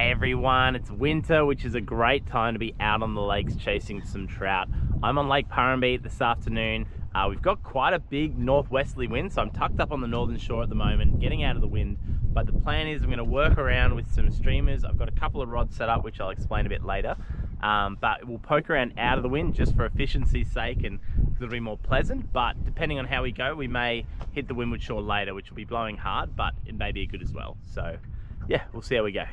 G'day everyone, it's winter, which is a great time to be out on the lakes chasing some trout. I'm on Lake Purrumbete this afternoon. Uh, we've got quite a big northwesterly wind, so I'm tucked up on the northern shore at the moment, getting out of the wind. But the plan is I'm going to work around with some streamers. I've got a couple of rods set up, which I'll explain a bit later. Um, but we'll poke around out of the wind just for efficiency's sake and it'll be more pleasant. But depending on how we go, we may hit the windward shore later, which will be blowing hard, but it may be good as well. So yeah, we'll see how we go.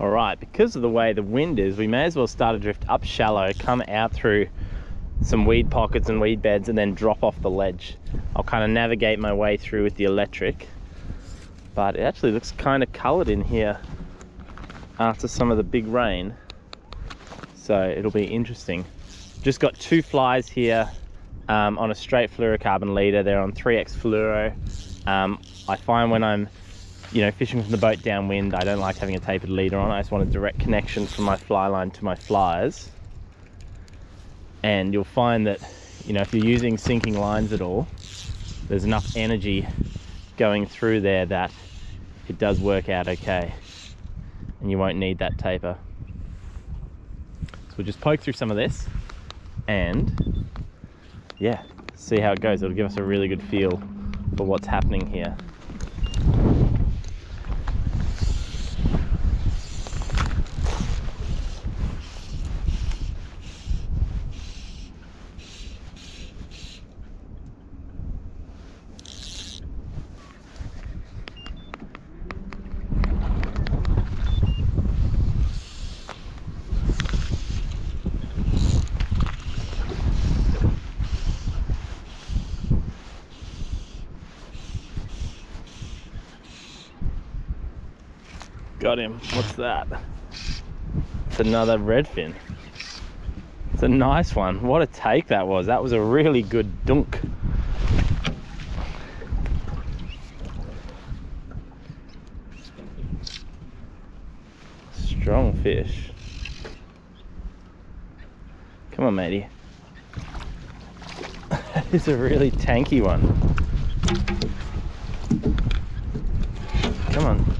All right, because of the way the wind is, we may as well start a drift up shallow, come out through some weed pockets and weed beds and then drop off the ledge. I'll kind of navigate my way through with the electric, but it actually looks kind of colored in here after some of the big rain. So it'll be interesting. Just got two flies here um, on a straight fluorocarbon leader. They're on 3X fluoro. Um, I find when I'm you know, fishing from the boat downwind, I don't like having a tapered leader on. I just want a direct connection from my fly line to my flies. And you'll find that, you know, if you're using sinking lines at all, there's enough energy going through there that it does work out okay. And you won't need that taper. So we'll just poke through some of this and yeah, see how it goes. It'll give us a really good feel for what's happening here. Got him. What's that? It's another redfin. It's a nice one. What a take that was. That was a really good dunk. Strong fish. Come on, matey. It's a really tanky one. Come on.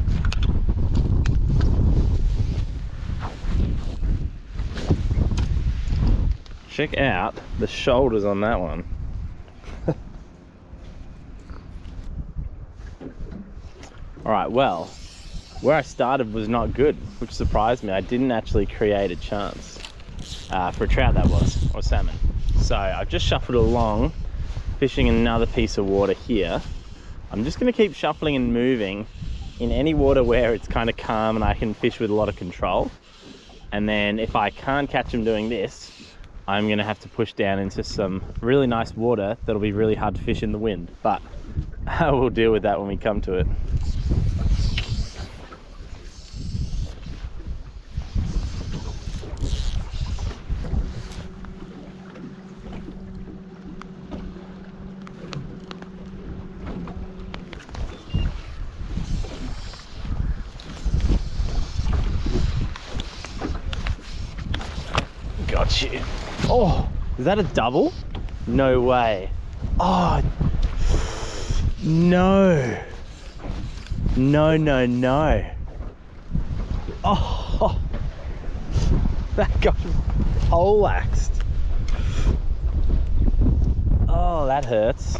Check out the shoulders on that one. All right, well, where I started was not good, which surprised me. I didn't actually create a chance uh, for a trout that was, or salmon. So I've just shuffled along, fishing another piece of water here. I'm just gonna keep shuffling and moving in any water where it's kind of calm and I can fish with a lot of control. And then if I can't catch them doing this, I'm gonna have to push down into some really nice water that'll be really hard to fish in the wind, but we'll deal with that when we come to it. Got you. Oh, is that a double? No way. Oh, no. No, no, no. Oh, that got poleaxed. Oh, that hurts.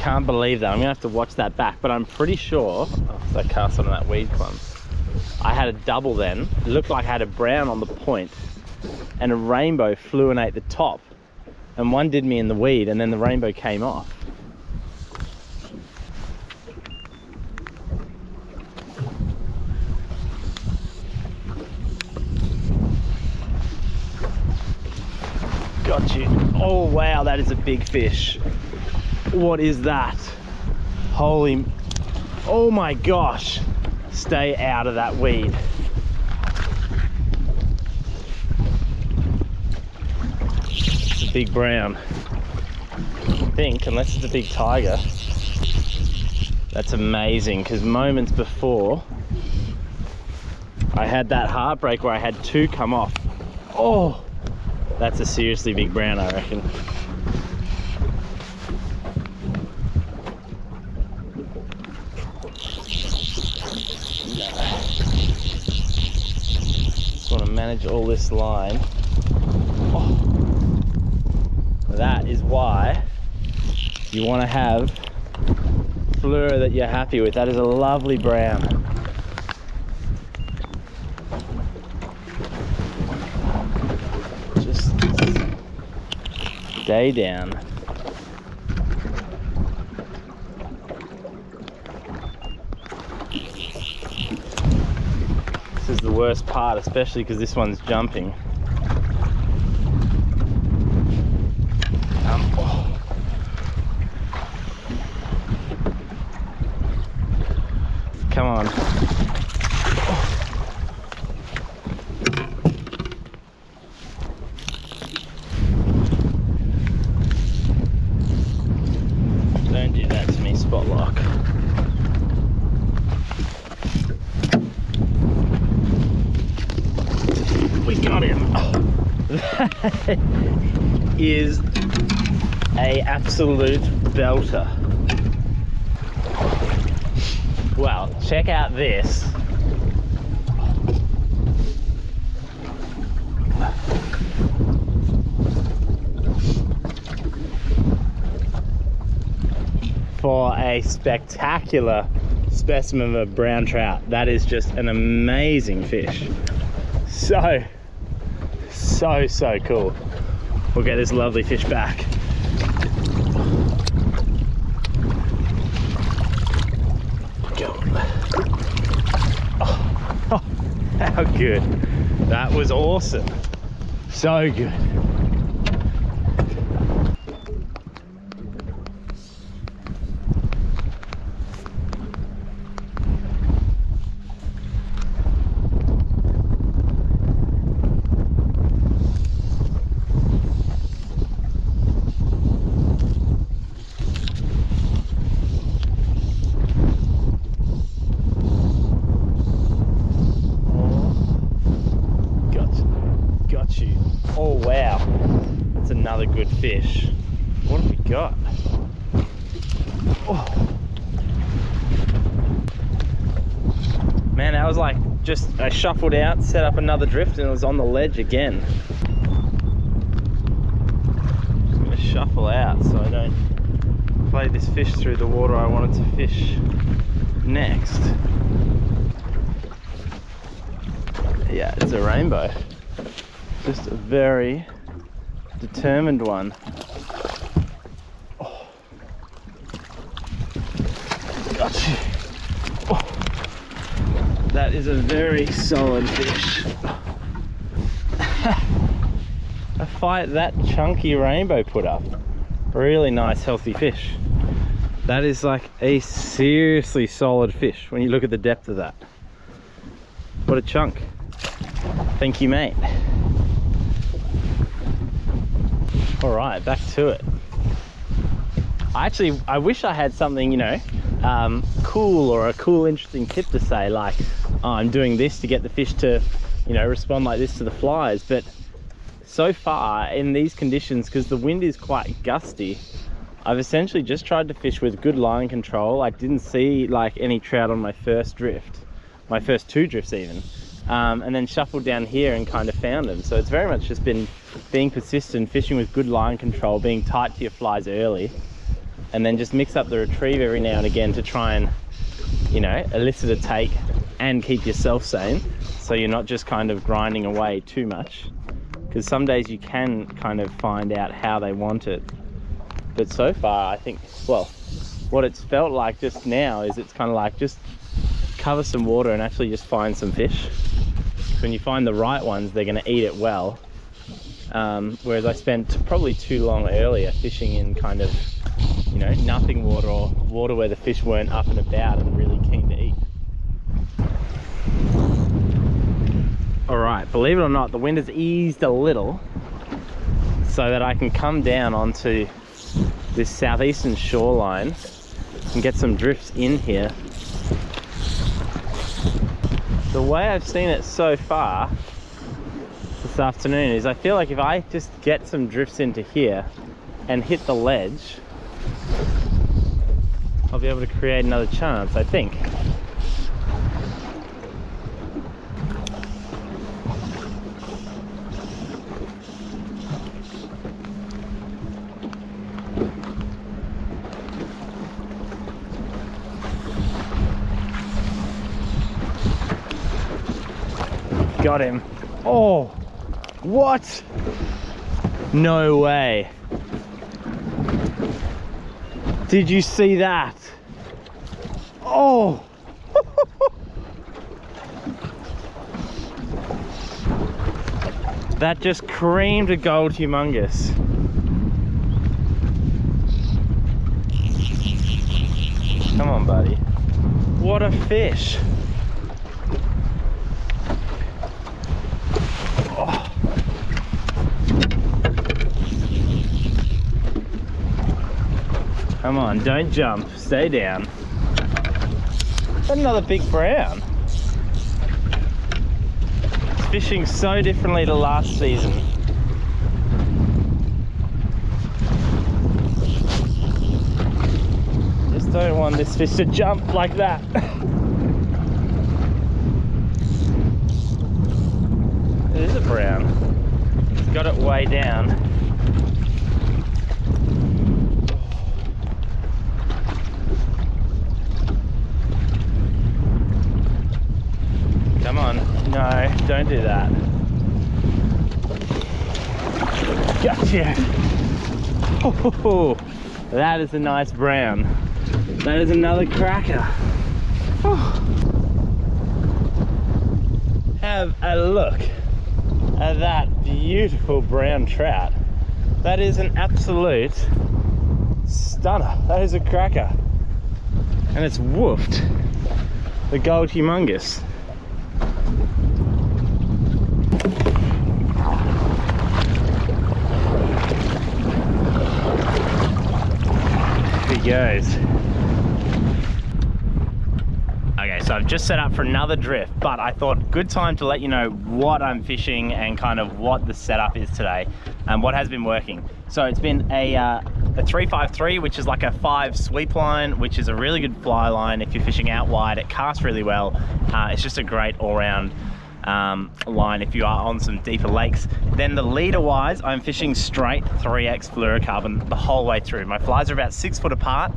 Can't believe that. I'm gonna have to watch that back, but I'm pretty sure, oh, that cast on that weed clump. I had a double then. It looked like I had a brown on the point and a rainbow flew in at the top. And one did me in the weed and then the rainbow came off. Got you. Oh wow, that is a big fish what is that? Holy oh my gosh. Stay out of that weed. It's a big brown. I think unless it's a big tiger. That's amazing because moments before I had that heartbreak where I had two come off. Oh that's a seriously big brown I reckon manage all this line. Oh. That is why you want to have fluoro that you're happy with. That is a lovely brown. Just day down. The worst part, especially because this one's jumping. Um, oh. Come on. Don't do that to me, spot lock. We got him. That is a absolute belter. Well, check out this. For a spectacular specimen of a brown trout. That is just an amazing fish. So, so, so cool. We'll get this lovely fish back. Go. Oh, how good. That was awesome. So good. Got you. Got you. Oh wow. That's another good fish. What have we got? Oh. Man, that was like just I shuffled out, set up another drift, and it was on the ledge again. Just gonna shuffle out so I don't play this fish through the water I wanted to fish next. Yeah, it's a rainbow. Just a very determined one. Oh. Got you. Oh. That is a very solid fish. a fight that chunky rainbow put up. Really nice, healthy fish. That is like a seriously solid fish when you look at the depth of that. What a chunk. Thank you, mate. All right, back to it. I actually, I wish I had something, you know, um, cool or a cool, interesting tip to say, like, I'm doing this to get the fish to, you know, respond like this to the flies. But so far in these conditions, because the wind is quite gusty, I've essentially just tried to fish with good line control. I didn't see like any trout on my first drift, my first two drifts even um, and then shuffled down here and kind of found them. So it's very much just been being persistent, fishing with good line control, being tight to your flies early, and then just mix up the retrieve every now and again to try and, you know, elicit a take and keep yourself sane. So you're not just kind of grinding away too much. Because some days you can kind of find out how they want it. But so far, I think, well, what it's felt like just now is it's kind of like just cover some water and actually just find some fish. When you find the right ones, they're going to eat it well. Um, whereas I spent probably too long earlier fishing in kind of, you know, nothing water or water where the fish weren't up and about and really keen to eat. All right, believe it or not, the wind has eased a little so that I can come down onto this southeastern shoreline and get some drifts in here the way I've seen it so far this afternoon is I feel like if I just get some drifts into here and hit the ledge, I'll be able to create another chance, I think. Got him. Oh, what? No way. Did you see that? Oh. that just creamed a gold humungous. Come on, buddy. What a fish. Oh. Come on, don't jump. Stay down. Another big brown. It's fishing so differently to last season. Just don't want this fish to jump like that. it is a brown. It's got it way down. On. No, don't do that. Gotcha. Oh, that is a nice brown. That is another cracker. Oh. Have a look at that beautiful brown trout. That is an absolute stunner. That is a cracker. And it's woofed the gold humungous. Goes. Okay, so I've just set up for another drift, but I thought good time to let you know what I'm fishing and kind of what the setup is today and what has been working. So it's been a, uh, a 353, which is like a five sweep line, which is a really good fly line if you're fishing out wide. It casts really well. Uh, it's just a great all-round um, line if you are on some deeper lakes. Then the leader wise, I'm fishing straight 3X fluorocarbon the whole way through. My flies are about six foot apart.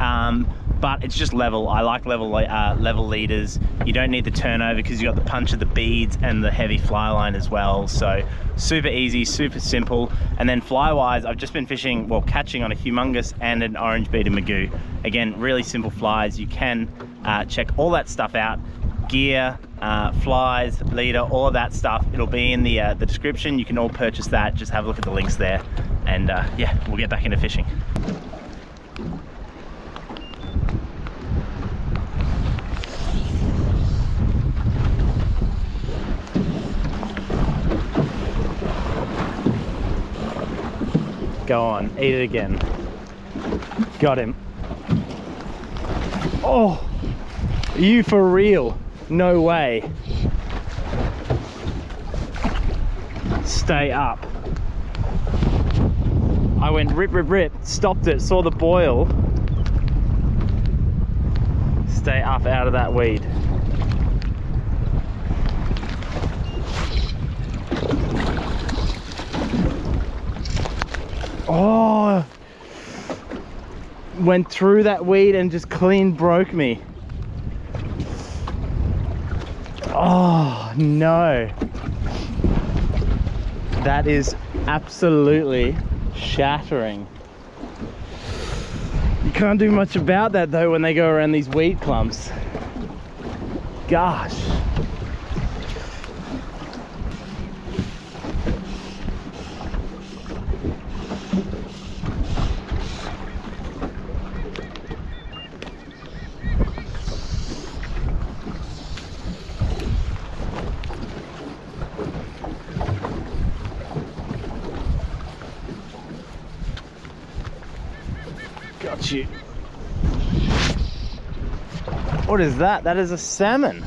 Um, but it's just level. I like level uh, level leaders. You don't need the turnover because you got the punch of the beads and the heavy fly line as well. So super easy, super simple. And then fly wise, I've just been fishing, well, catching on a humungous and an orange beaded magoo. Again, really simple flies. You can uh, check all that stuff out. Gear, uh, flies, leader, all of that stuff. It'll be in the uh, the description. You can all purchase that. Just have a look at the links there. And uh, yeah, we'll get back into fishing. Go on, eat it again. Got him. Oh, you for real? No way. Stay up. I went rip, rip, rip, stopped it, saw the boil. Stay up out of that weed. Oh, went through that weed and just clean broke me. Oh no. That is absolutely shattering. You can't do much about that though when they go around these weed clumps. Gosh. Got you. What is that? That is a salmon.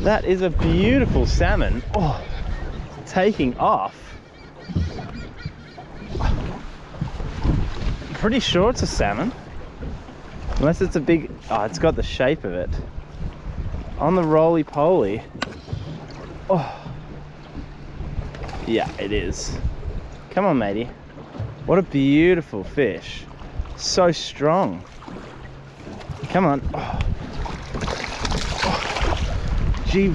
That is a beautiful salmon. Oh, taking off. Pretty sure it's a salmon. Unless it's a big, oh, it's got the shape of it. On the roly-poly. Oh. Yeah, it is. Come on, matey. What a beautiful fish. So strong. Come on. Oh. Oh. Gee,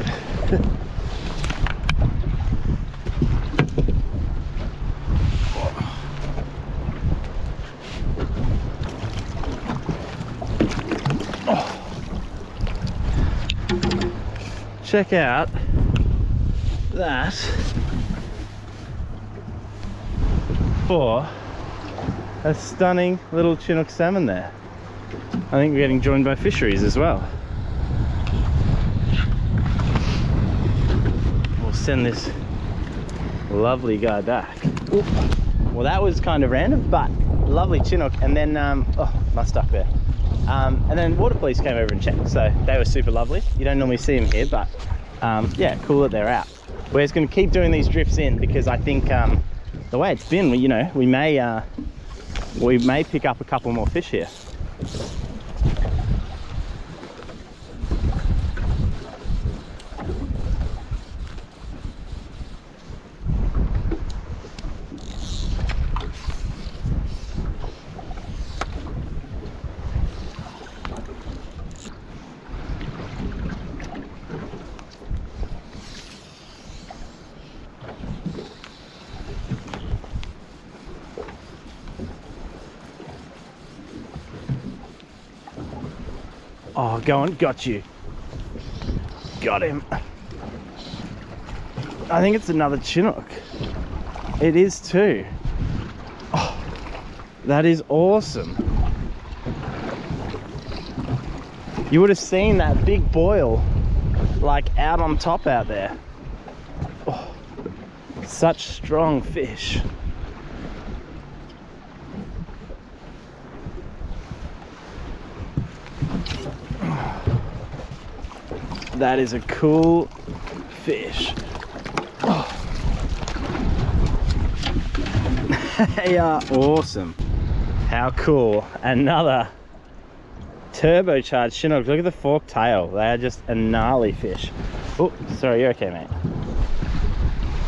check out that for a stunning little Chinook salmon there. I think we're getting joined by fisheries as well. We'll send this lovely guy back. Well, that was kind of random, but lovely Chinook. And then, um, oh, my stuck there. Um, and then water police came over and checked, so they were super lovely. You don't normally see them here, but um, yeah, cool that they're out. We're just going to keep doing these drifts in because I think um, the way it's been, you know, we may uh, we may pick up a couple more fish here. Oh, go on, got you. Got him. I think it's another Chinook. It is too. Oh, that is awesome. You would have seen that big boil like out on top out there. Oh, such strong fish. That is a cool fish. They are awesome. How cool. Another turbocharged Chinook. Look at the forked tail. They are just a gnarly fish. Oh, sorry, you're okay, mate.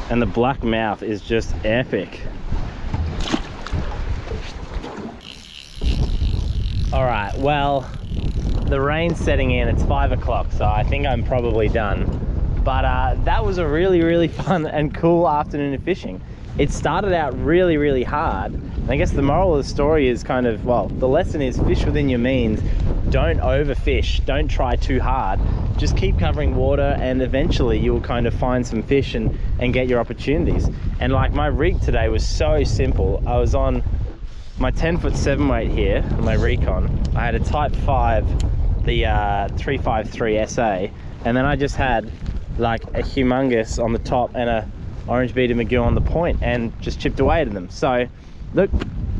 And the black mouth is just epic. All right, well, the rain's setting in it's five o'clock so i think i'm probably done. But uh, that was a really really fun and cool afternoon of fishing. It started out really really hard. And i guess the moral of the story is kind of well the lesson is fish within your means. Don't overfish. Don't try too hard. Just keep covering water and eventually you'll kind of find some fish and and get your opportunities. And like my rig today was so simple. I was on my 10 foot 7 weight here my recon. I had a type 5 the uh, 353 SA and then I just had like a humungous on the top and a orange beaded Magoo on the point and just chipped away at them. So look,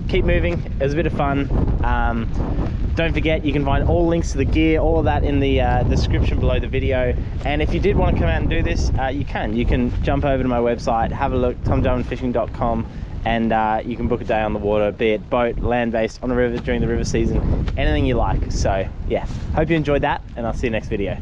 keep moving. It was a bit of fun. Um, don't forget, you can find all links to the gear, all of that in the uh, description below the video. And if you did want to come out and do this, uh, you can. You can jump over to my website, have a look, tomjarmanfishing.com and uh, you can book a day on the water, be it boat, land-based, on the river during the river season, anything you like. So yeah, hope you enjoyed that and I'll see you next video.